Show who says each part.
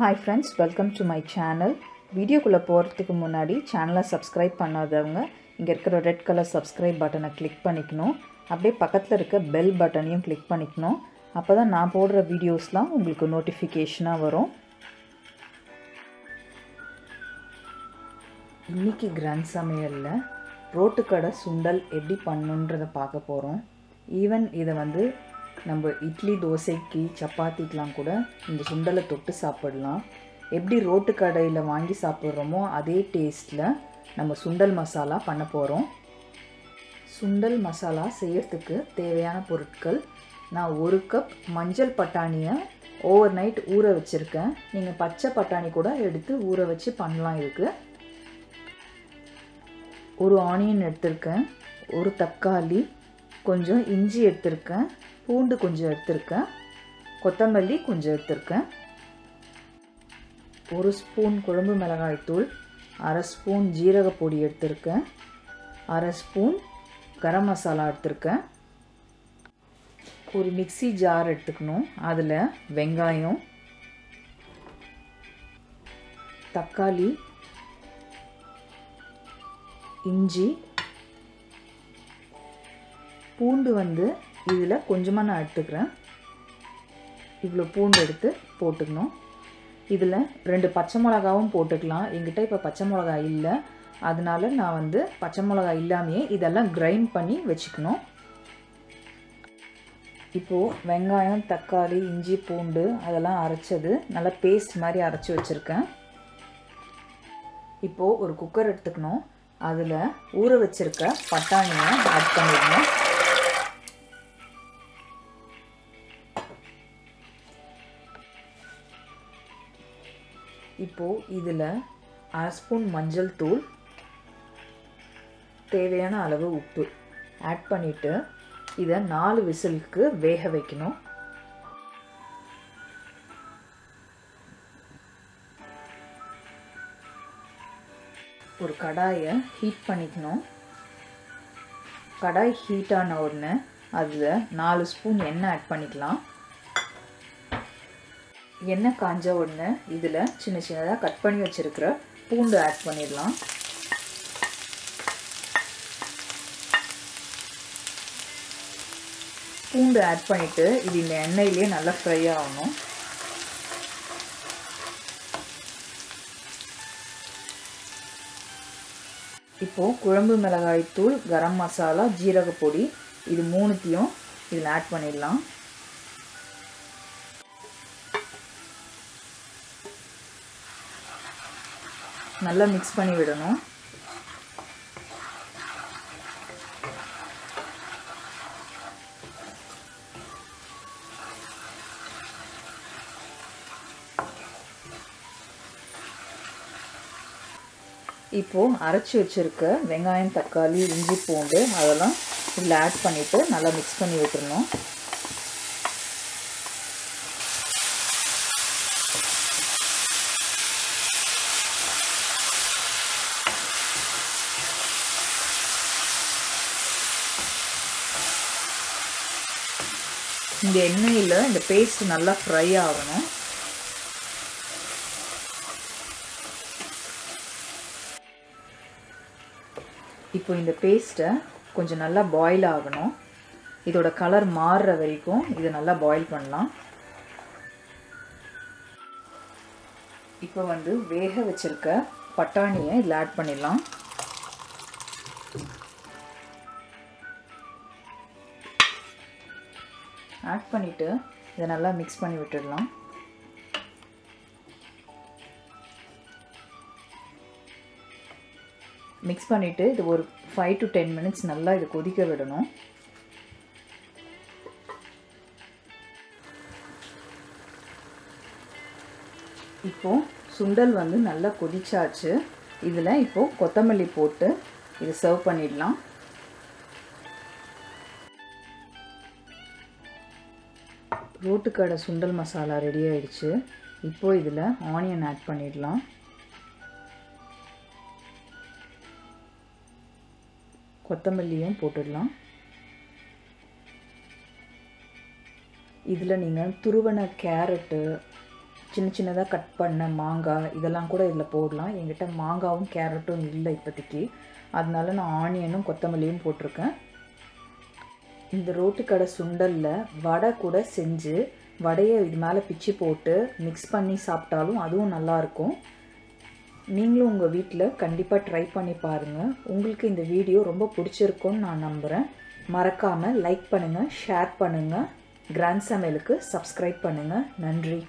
Speaker 1: Hi friends welcome to my channel வீடியோக்குள்ளே போகிறதுக்கு முன்னாடி சேனலை சப்ஸ்கிரைப் பண்ணாதவங்க இங்கே இருக்கிற ரெட் கலர் சப்ஸ்கிரைப் பட்டனை கிளிக் பண்ணிக்கணும். அப்படியே பக்கத்தில் இருக்க பெல் பட்டனையும் கிளிக் பண்ணிக்கணும். அப்போ தான் நான் போடுற வீடியோஸ்லாம் உங்களுக்கு நோட்டிஃபிகேஷனாக வரும். இன்றைக்கி கிராண்ட் சமையலில் ரோட்டுக்கடை சுண்டல் எப்படி பண்ணுன்றதை பார்க்க போகிறோம் ஈவன் இதை வந்து நம்ம இட்லி தோசைக்கு சப்பாத்திக்கெலாம் கூட இந்த சுண்டலை தொட்டு சாப்பிடலாம். எப்படி ரோட்டு கடையில் வாங்கி சாப்பிட்றோமோ அதே டேஸ்ட்டில் நம்ம சுண்டல் மசாலா பண்ண போகிறோம் சுண்டல் மசாலா செய்யறதுக்கு தேவையான பொருட்கள் நான் ஒரு கப் மஞ்சள் பட்டாணியை ஓவர் நைட் ஊற வச்சுருக்கேன். நீங்கள் பச்சை பட்டாணி கூட எடுத்து ஊற வச்சு பண்ணலாம் இதுக்கு. ஒரு ஆனியன் எடுத்திருக்கேன் ஒரு தக்காளி கொஞ்சம் இஞ்சி எடுத்திருக்கேன். பூண்டு கொஞ்சம் எடுத்திருக்கேன். கொத்தமல்லி கொஞ்சம் எடுத்திருக்கேன். ஒரு ஸ்பூன் குழம்பு மிளகாய் தூள் அரை ஸ்பூன் ஜீரகப்பொடி எடுத்திருக்கேன். அரை ஸ்பூன் கரம் மசாலா எடுத்திருக்கேன். ஒரு மிக்சி ஜார் எடுத்துக்கணும். அதில் வெங்காயம் தக்காளி இஞ்சி பூண்டு வந்து இதில் கொஞ்சமாக நான் எடுத்துக்கிறேன். இவ்வளோ பூண்டு எடுத்து போட்டுக்கணும். இதில் ரெண்டு பச்சை மிளகாவும் போட்டுக்கலாம். எங்கிட்ட இப்போ பச்சை மிளகா இல்லை. அதனால நான் வந்து பச்சை மிளகா இல்லாமையே இதெல்லாம் கிரைண்ட் பண்ணி வச்சுக்கணும். இப்போது வெங்காயம் தக்காளி இஞ்சி பூண்டு அதெல்லாம் அரைச்சது. நல்லா பேஸ்ட் மாதிரி அரைச்சி வச்சுருக்கேன். இப்போது ஒரு குக்கர் எடுத்துக்கணும். அதில் ஊற வச்சுருக்க பட்டாணியை ஆட் பண்ணிடணும். இப்போது இதில் அரை ஸ்பூன் மஞ்சள் தூள் தேவையான அளவு உப்பு. ஆட் பண்ணிவிட்டு இதை நாலு விசிலுக்கு வேக வைக்கணும். ஒரு கடாயை ஹீட் பண்ணிக்கணும். கடாய் ஹீட் ஆன உடனே அதில் நாலு ஸ்பூன் எண்ணெய் ஆட் பண்ணிக்கலாம். எண்ணெய் காஞ்ச உடனே இதில் சின்ன சின்னதாக கட் பண்ணி வச்சுருக்கிற பூண்டு ஆட் பண்ணிடலாம். பூண்டு ஆட் பண்ணிவிட்டு இது இந்த எண்ணெயிலே நல்லா ஃப்ரை ஆகணும். இப்போது குழம்பு மிளகாய் தூள் கரம் மசாலா ஜீரகப்பொடி இது மூணுத்தையும் இதில் ஆட் பண்ணிடலாம். நல்லா மிக்ஸ் பண்ணி விடணும். இப்போது அரைச்சி வச்சுருக்க வெங்காயம் தக்காளி இஞ்சி பூண்டு அதெல்லாம் இதில் ஆட் பண்ணிவிட்டு நல்லா மிக்ஸ் பண்ணி விட்டுருணும் இந்த எண்ணெயில் இந்த பேஸ்ட் நல்லா ஃப்ரை ஆகணும். இப்போ இந்த பேஸ்ட்டை கொஞ்சம் நல்லா பாயில் ஆகணும். இதோட கலர் மாறுற வரைக்கும் இதை நல்லா பாயில் பண்ணலாம். இப்போ வந்து வேக வச்சுருக்க பட்டாணியை இதில் ஆட் பண்ணிடலாம். ஆட் பண்ணிவிட்டு இதை நல்லா மிக்ஸ் பண்ணி விட்டுடலாம். மிக்ஸ் பண்ணிவிட்டு இது ஒரு ஃபைவ் டு டென் மினிட்ஸ் நல்லா இது கொதிக்க விடணும். இப்போது சுண்டல் வந்து நல்லா கொதிச்சாச்சு. இதில் இப்போது கொத்தமல்லி போட்டு இது சர்வ் பண்ணிடலாம். ரோட்டுக்கடை சுண்டல் மசாலா ரெடி ஆயிடுச்சு. இப்போது இதில் ஆனியன் ஆட் பண்ணிடலாம். கொத்தமல்லியும் போட்டுடலாம். இதில் நீங்கள் துருவன கேரட்டு சின்ன சின்னதாக கட் பண்ண மாங்காய் இதெல்லாம் கூட இதில் போடலாம். என்கிட்ட மாங்காவும் கேரட்டும் இல்லை இப்போதைக்கு. அதனால நான் ஆனியனும் கொத்தமல்லியும் போட்டிருக்கேன். இந்த ரோட்டு கடை சுண்டலில் வடை கூட செஞ்சு வடையை இது மேலே பிச்சு போட்டு மிக்ஸ் பண்ணி சாப்பிட்டாலும் அதுவும் நல்லாயிருக்கும் நீங்களும் உங்கள் வீட்டில் கண்டிப்பாக ட்ரை பண்ணி பாருங்கள் உங்களுக்கு இந்த வீடியோ ரொம்ப பிடிச்சிருக்கும்னு நான் நம்புகிறேன் மறக்காமல் லைக் பண்ணுங்கள் ஷேர் பண்ணுங்கள் கிராண்ட் சமையலுக்கு சப்ஸ்கிரைப் பண்ணுங்கள் நன்றி.